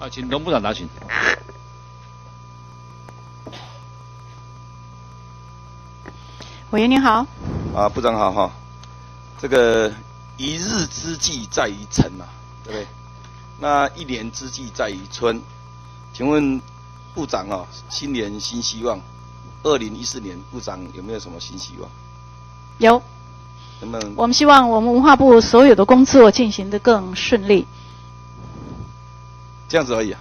啊，请龙部长答询。委员您好，啊，部长好哈。这个一日之计在于晨嘛，对不对？那一年之计在于春。请问部长啊，新年新希望，二零一四年部长有没有什么新希望？有。能不能？我们希望我们文化部所有的工作进行的更顺利。这样子而已啊？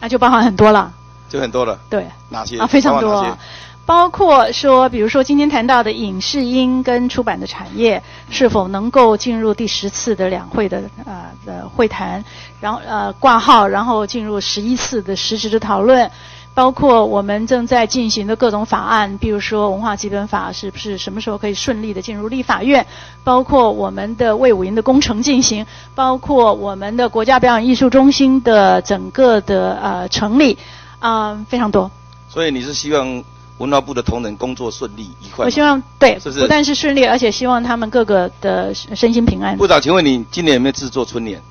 那就包含很多了。就很多了。对。哪些？啊，非常多。包括说，比如说今天谈到的影视音跟出版的产业，是否能够进入第十次的两会的呃的会谈，然后呃挂号，然后进入十一次的实质的讨论。包括我们正在进行的各种法案，比如说文化基本法是不是什么时候可以顺利的进入立法院？包括我们的魏武营的工程进行，包括我们的国家表演艺术中心的整个的呃成立，啊非常多。所以你是希望文化部的同仁工作顺利愉快？我希望对，是不是？不但是顺利，而且希望他们各个的身心平安。部长，请问你今年有没有制作春联？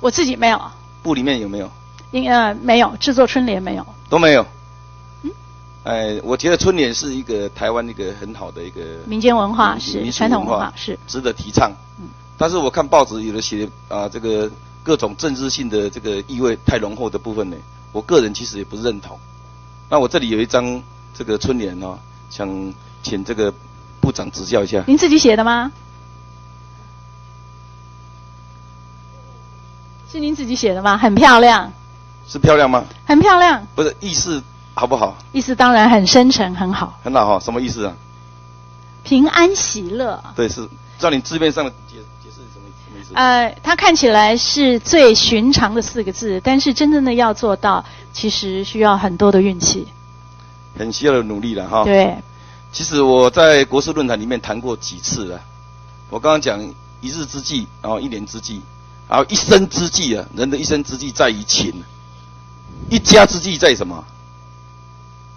我自己没有。部里面有没有？应呃没有制作春联没有。都没有。嗯，哎，我觉得春联是一个台湾一个很好的一个民间文化，是传统文化，是值得提倡。嗯，但是我看报纸有的写啊，这个各种政治性的这个意味太浓厚的部分呢，我个人其实也不认同。那我这里有一张这个春联哦，想请这个部长指教一下。您自己写的吗？是您自己写的吗？很漂亮。是漂亮吗？很漂亮。不是意思好不好？意思当然很深沉，很好。很好哈，什么意思啊？平安喜乐。对，是照你字面上的解解释什么什么意思？呃，它看起来是最寻常的四个字，但是真正的要做到，其实需要很多的运气。很需要的努力了哈。对。其实我在国事论坛里面谈过几次了。我刚刚讲一日之计，然后一年之计，然后一生之计啊，人的一生之计在于勤。一家之计在什么？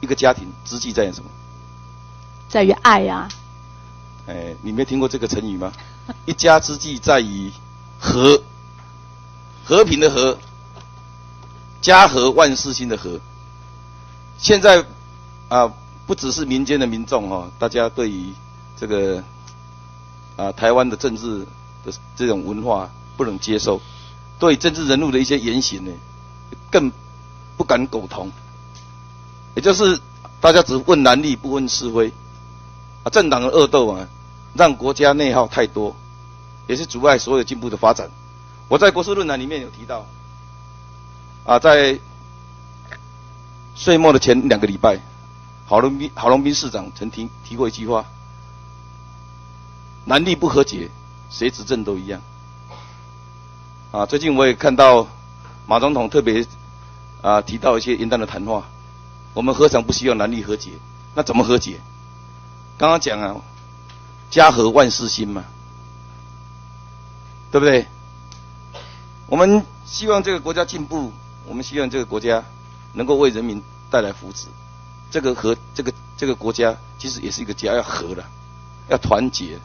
一个家庭之计在什么？在于爱呀。哎，你没听过这个成语吗？一家之计在于和，和平的和，家和万事兴的和。现在啊，不只是民间的民众哦，大家对于这个啊台湾的政治的这种文化不能接受，对政治人物的一些言行呢，更。不敢苟同，也就是大家只问难力不问是非，啊，政党的恶斗啊，让国家内耗太多，也是阻碍所有进步的发展。我在国事论坛里面有提到，啊，在岁末的前两个礼拜，郝龙斌郝龙斌市长曾提提过一句话：难力不和解，谁执政都一样。啊，最近我也看到马总统特别。啊，提到一些严淡的谈话，我们何尝不希望南力和解？那怎么和解？刚刚讲啊，家和万事兴嘛，对不对？我们希望这个国家进步，我们希望这个国家能够为人民带来福祉。这个和这个这个国家其实也是一个家，要和的，要团结。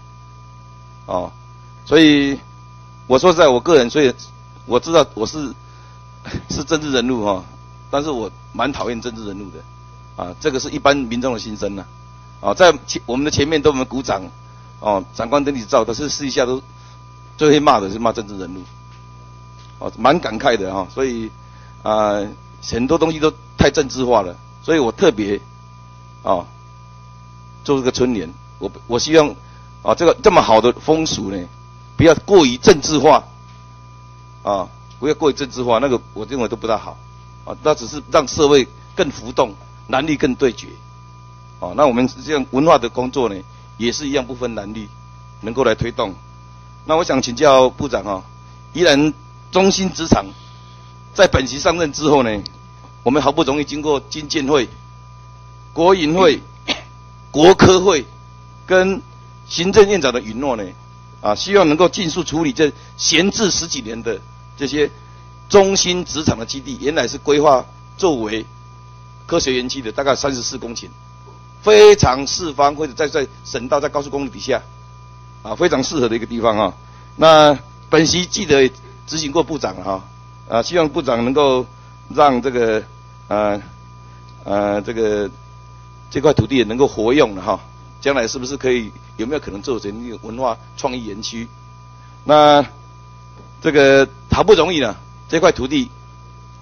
哦，所以我说实在我个人，所以我知道我是。是政治人物哈，但是我蛮讨厌政治人物的，啊，这个是一般民众的心声呐，啊，在前我们的前面都我们鼓掌，哦，长官等你照，但是私底下都最会骂的是骂政治人物，哦，蛮感慨的哈，所以啊，很多东西都太政治化了，所以我特别啊做这个春联，我我希望啊这个这么好的风俗呢，不要过于政治化，啊。不要过于政治化，那个我认为都不大好，啊，那只是让社会更浮动，男女更对决，啊，那我们这样文化的工作呢，也是一样不分男女，能够来推动。那我想请教部长啊，依然中心职场，在本席上任之后呢，我们好不容易经过经建会、国营会、国科会跟行政院长的允诺呢，啊，希望能够尽速处理这闲置十几年的。这些中心职场的基地，原来是规划作为科学园区的，大概三十四公顷，非常四方或者在在省道在高速公路底下，啊，非常适合的一个地方啊。那本席记得执行过部长了哈，啊，希望部长能够让这个呃呃这个这块土地也能够活用了哈，将来是不是可以有没有可能做成一个文化创意园区？那这个好不容易呢，这块土地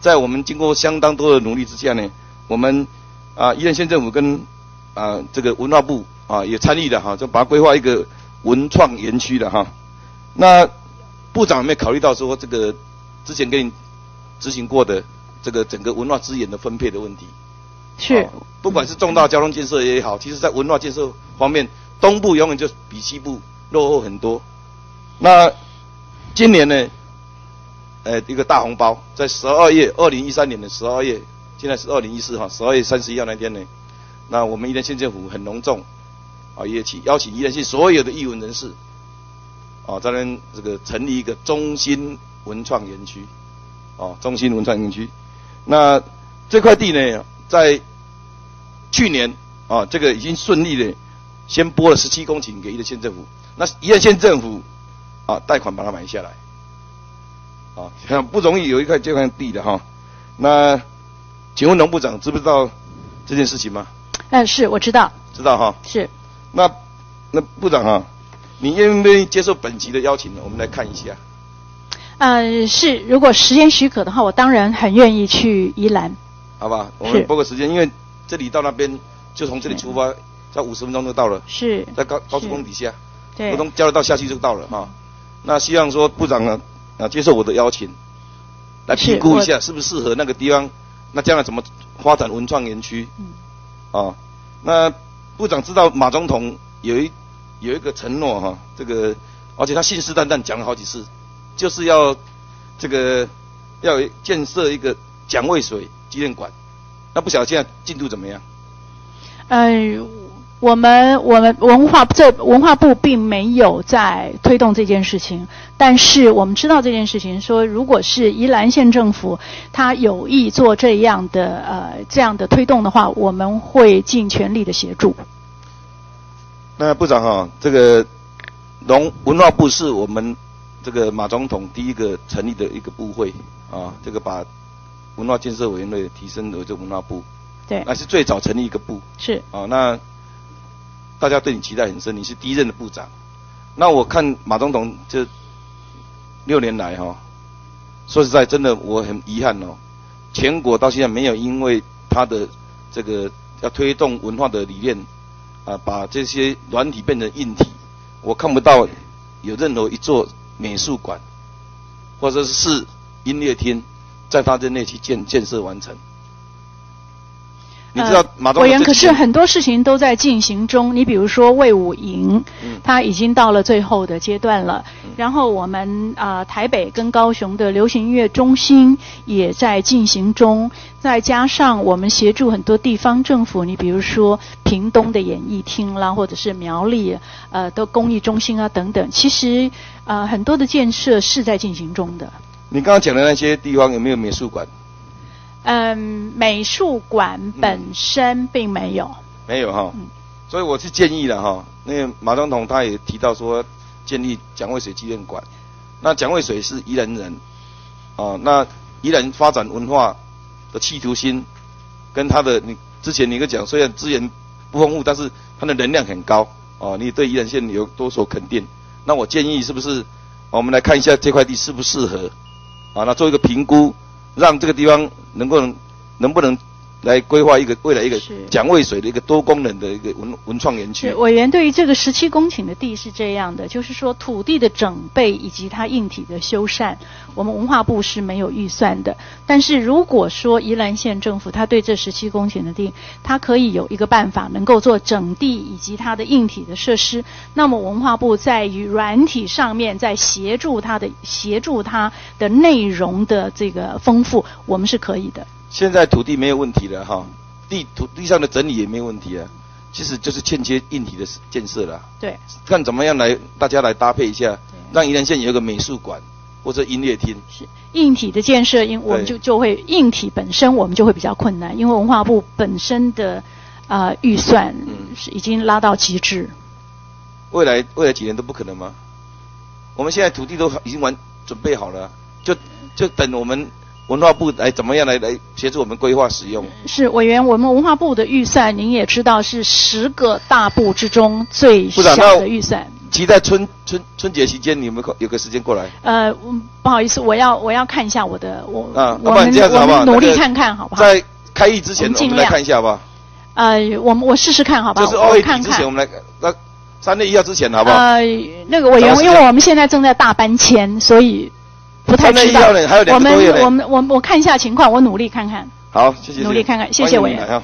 在我们经过相当多的努力之下呢，我们啊宜兰县政府跟啊这个文化部啊也参与了哈，就把它规划一个文创园区的哈。那部长有没有考虑到说这个？之前给你执行过的这个整个文化资源的分配的问题，是，不管是重大交通建设也好，其实在文化建设方面，东部永远就比西部落后很多。那今年呢，呃，一个大红包，在十二月，二零一三年的十二月，现在是二零一四哈，十二月三十一号那天呢，那我们宜兰县政府很隆重，啊，也请邀请宜兰县所有的艺文人士，啊，在那这个成立一个中心。文创园区，啊，中心文创园区，那这块地呢，在去年啊，这个已经顺利的先拨了十七公顷给宜兰县政府，那宜兰县政府啊，贷款把它买下来，啊，很不容易有一块这块地的哈。那请问农部长知不知道这件事情吗？嗯，是我知道。知道哈。是。那那部长哈，你愿不愿意接受本集的邀请呢？我们来看一下。嗯，是，如果时间许可的话，我当然很愿意去宜兰。好吧，我们拨个时间，因为这里到那边就从这里出发，在五十分钟就到了。是。在高高速公路底下，对，交流道下去就到了哈。那希望说部长呢啊接受我的邀请，来评估一下是不是适合那个地方，那将来怎么发展文创园区？嗯。啊，那部长知道马总统有一有一个承诺哈，这个而且他信誓旦旦讲了好几次。就是要这个要建设一个蒋渭水纪念馆，那不晓得现在进度怎么样？嗯，我们我们文化这文化部并没有在推动这件事情，但是我们知道这件事情，说如果是宜兰县政府他有意做这样的呃这样的推动的话，我们会尽全力的协助。那部长哈，这个农文化部是我们。这个马总统第一个成立的一个部会啊，这个把文化建设委员会提升为这文化部，对，那是最早成立一个部，是啊，那大家对你期待很深，你是第一任的部长，那我看马总统这六年来哈，说实在真的我很遗憾哦，全国到现在没有因为他的这个要推动文化的理念啊，把这些软体变成硬体，我看不到有任何一座。美术馆，或者是音乐厅，在他的内去建建设完成。你知道马东？委员，可是很多事情都在进行中。你比如说魏武营，它已经到了最后的阶段了。然后我们啊，台北跟高雄的流行音乐中心也在进行中。再加上我们协助很多地方政府，你比如说屏东的演艺厅啦，或者是苗栗呃的公益中心啊等等。其实啊，很多的建设是在进行中的。你刚刚讲的那些地方有没有美术馆？嗯，美术馆本身并没有，没有哈，所以我是建议了哈。那个马总统他也提到说，建立蒋渭水纪念馆。那蒋渭水是宜兰人，哦，那宜兰发展文化的企图心，跟他的你之前你个讲，虽然资源不丰富，但是他的能量很高，哦，你对宜兰县有多所肯定。那我建议是不是，我们来看一下这块地适不适合，啊，那做一个评估。让这个地方能够能不能来规划一个未来一个蒋渭水的一个多功能的一个文文创园区。委员对于这个十七公顷的地是这样的，就是说土地的整备以及它硬体的修缮，我们文化部是没有预算的。但是如果说宜兰县政府他对这十七公顷的地，它可以有一个办法能够做整地以及它的硬体的设施，那么文化部在于软体上面在协助它的协助它的内容的这个丰富，我们是可以的。现在土地没有问题了哈，地土地上的整理也没有问题啊，其实就是欠缺硬体的建设了。对，看怎么样来大家来搭配一下，让宜兰县有一个美术馆或者音乐厅。是硬体的建设，因我们就就会硬体本身我们就会比较困难，因为文化部本身的啊预算是已经拉到极致。未来未来几年都不可能吗？我们现在土地都已经完准备好了，就。就等我们文化部来怎么样来来协助我们规划使用。是委员，我们文化部的预算您也知道是十个大部之中最小的预算。期待春春春节期间你们有个时间过来。呃，嗯不好意思，我要我要看一下我的我啊，我们这样子好不好？我们努力看看好不好？在开议之前，我们来看一下好不好？呃，我们我试试看好不好？就是我 O A 看之前，我。们来那三月一号之前好不好？呃，那个委员因为我们现在正在大搬迁，所以不太知道。1号呢还有两我们个多月我们我们我看一下情况，我努力看看。好，谢谢。努力看看谢谢委员